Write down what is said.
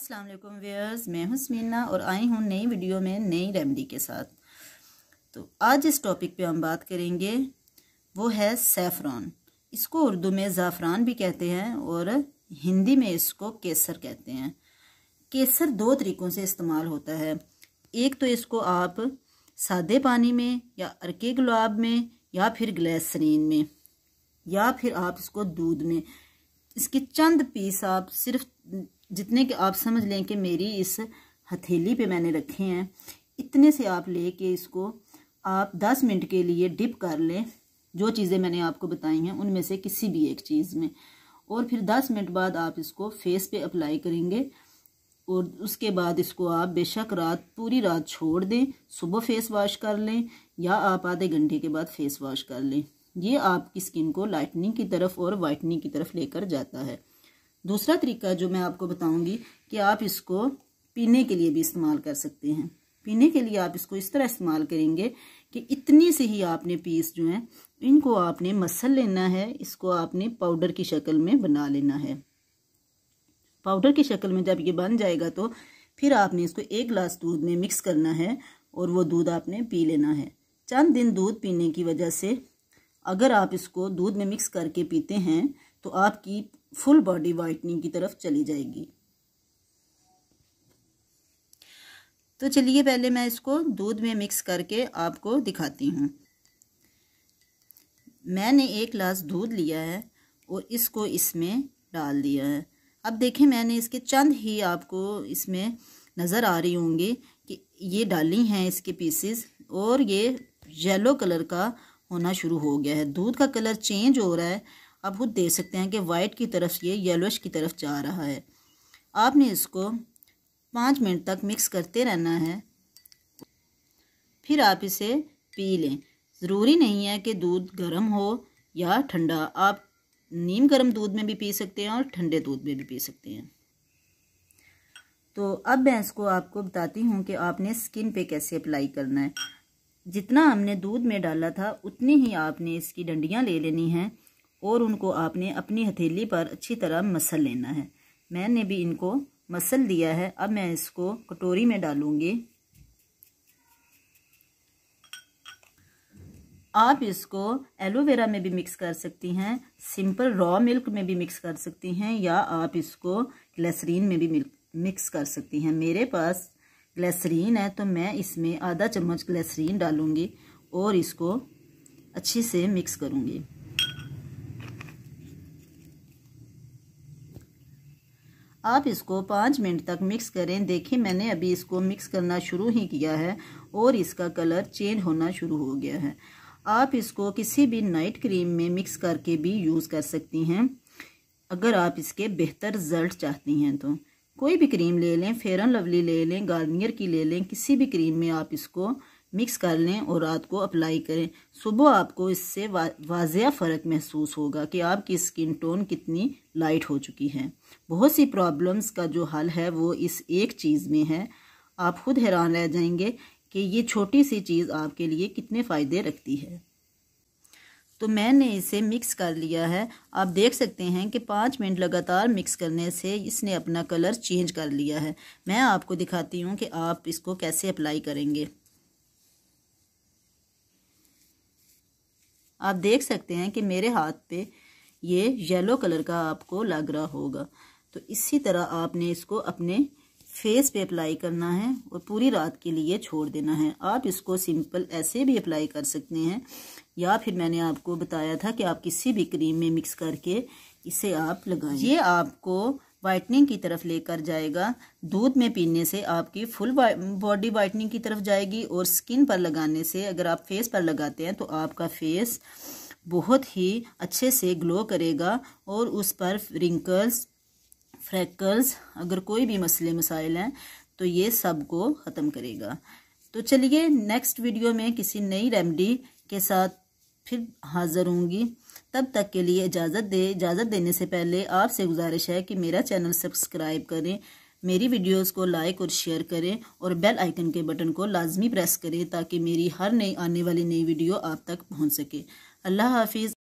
अस्सलाम वालेकुम व्यूअर्स, मैं हूँ स्मीना और आई हूँ नई वीडियो में नई रेमडी के साथ। तो आज इस टॉपिक पे हम बात करेंगे, वो है सैफ़रान इसको उर्दू में ज़ाफ़रान भी कहते हैं और हिंदी में इसको केसर कहते हैं। केसर दो तरीक़ों से इस्तेमाल होता है। एक तो इसको आप सादे पानी में या अरके गुलाब में या फिर ग्लैसरीन में, या फिर आप इसको दूध में। इसके चंद पीस आप सिर्फ़ जितने के आप समझ लें कि मेरी इस हथेली पे मैंने रखे हैं, इतने से आप ले के इसको आप 10 मिनट के लिए डिप कर लें। जो चीज़ें मैंने आपको बताई हैं, उनमें से किसी भी एक चीज़ में। और फिर 10 मिनट बाद आप इसको फेस पे अप्लाई करेंगे और उसके बाद इसको आप बेशक रात, पूरी रात छोड़ दें, सुबह फेस वॉश कर लें या आप आधे घंटे के बाद फेस वॉश कर लें। ये आपकी स्किन को लाइटनिंग की तरफ़ और वाइटनिंग की तरफ़ लेकर जाता है। दूसरा तरीका जो मैं आपको बताऊँगी कि आप इसको पीने के लिए भी इस्तेमाल कर सकते हैं। पीने के लिए आप इसको इस तरह इस्तेमाल करेंगे कि इतनी से ही आपने पीस जो हैं, इनको आपने मसल लेना है, इसको आपने पाउडर की शक्ल में बना लेना है। पाउडर की शक्ल में जब ये बन जाएगा तो फिर आपने इसको एक गिलास दूध में मिक्स करना है और वो दूध आपने पी लेना है। चंद दिन दूध पीने की वजह से अगर आप इसको दूध में मिक्स करके पीते हैं तो आपकी फुल बॉडी वाइटनिंग की तरफ़ चली जाएगी। तो चलिए पहले मैं इसको दूध में मिक्स करके आपको दिखाती हूँ। मैंने एक गिलास दूध लिया है और इसको इसमें डाल दिया है। अब देखें मैंने इसके चंद ही आपको इसमें नज़र आ रही होंगी कि ये डाली हैं इसके पीसेस और ये येलो कलर का होना शुरू हो गया है। दूध का कलर चेंज हो रहा है आप खुद देख सकते हैं कि वाइट की तरफ़ ये येलोश की तरफ़ जा रहा है। आपने इसको पाँच मिनट तक मिक्स करते रहना है। फिर आप इसे पी लें। ज़रूरी नहीं है कि दूध गर्म हो या ठंडा। आप नीम गर्म दूध में भी पी सकते हैं और ठंडे दूध में भी पी सकते हैं। तो अब मैं इसको आपको बताती हूँ कि आपने स्किन पे कैसे अप्लाई करना है। जितना हमने दूध में डाला था, उतनी ही आपने इसकी डंडियाँ ले लेनी हैं। और उनको आपने अपनी हथेली पर अच्छी तरह मसल लेना है। मैंने भी इनको मसल दिया है। अब मैं इसको कटोरी में डालूँगी। आप इसको एलोवेरा में भी मिक्स कर सकती हैं सिंपल रॉ मिल्क में भी मिक्स कर सकती हैं, या आप इसको ग्लेसरीन में भी मिक्स कर सकती हैं। मेरे पास ग्लेसरीन है तो मैं इसमें आधा चम्मच ग्लेसरीन डालूँगी और इसको अच्छी से मिक्स करूँगी। आप इसको पाँच मिनट तक मिक्स करें। देखें मैंने अभी इसको मिक्स करना शुरू ही किया है और इसका कलर चेंज होना शुरू हो गया है। आप इसको किसी भी नाइट क्रीम में मिक्स करके भी यूज़ कर सकती हैं, अगर आप इसके बेहतर रिज़ल्ट चाहती हैं तो। कोई भी क्रीम ले लें, फेयर एंड लवली ले लें, गार्नियर की ले लें, किसी भी क्रीम में आप इसको मिक्स कर लें और रात को अप्लाई करें। सुबह आपको इससे वा, वाजिया फ़र्क महसूस होगा कि आपकी स्किन टोन कितनी लाइट हो चुकी है। बहुत सी प्रॉब्लम्स का जो हल है वो इस एक चीज़ में है। आप खुद हैरान रह जाएँगे कि ये छोटी सी चीज़ आपके लिए कितने फ़ायदे रखती है। तो मैंने इसे मिक्स कर लिया है। आप देख सकते हैं कि पाँच मिनट लगातार मिक्स करने से इसने अपना कलर चेंज कर लिया है। मैं आपको दिखाती हूँ कि आप इसको कैसे अप्लाई करेंगे। आप देख सकते हैं कि मेरे हाथ पे ये येलो कलर का आपको लग रहा होगा। तो इसी तरह आपने इसको अपने फेस पे अप्लाई करना है और पूरी रात के लिए छोड़ देना है। आप इसको सिंपल ऐसे भी अप्लाई कर सकते हैं, या फिर मैंने आपको बताया था कि आप किसी भी क्रीम में मिक्स करके इसे आप लगाएँ। ये आपको वाइटनिंग की तरफ़ लेकर जाएगा। दूध में पीने से आपकी फुल बॉडी वाइटनिंग की तरफ़ जाएगी और स्किन पर लगाने से अगर आप फेस पर लगाते हैं तो आपका फेस बहुत ही अच्छे से ग्लो करेगा और उस पर रिंकल्स फ्रैकल्स अगर कोई भी मसले, मसाइल हैं तो ये सबको ख़त्म करेगा। तो चलिए नेक्स्ट वीडियो में किसी नई रेमडी के साथ फिर हाज़िर होंगी। तब तक के लिए इजाज़त दे, इजाज़त देने से पहले आपसे गुजारिश है कि मेरा चैनल सब्सक्राइब करें, मेरी वीडियोस को लाइक और शेयर करें और बेल आइकन के बटन को लाजमी प्रेस करें ताकि मेरी हर नई आने वाली नई वीडियो आप तक पहुँच सके। अल्लाह हाफिज़।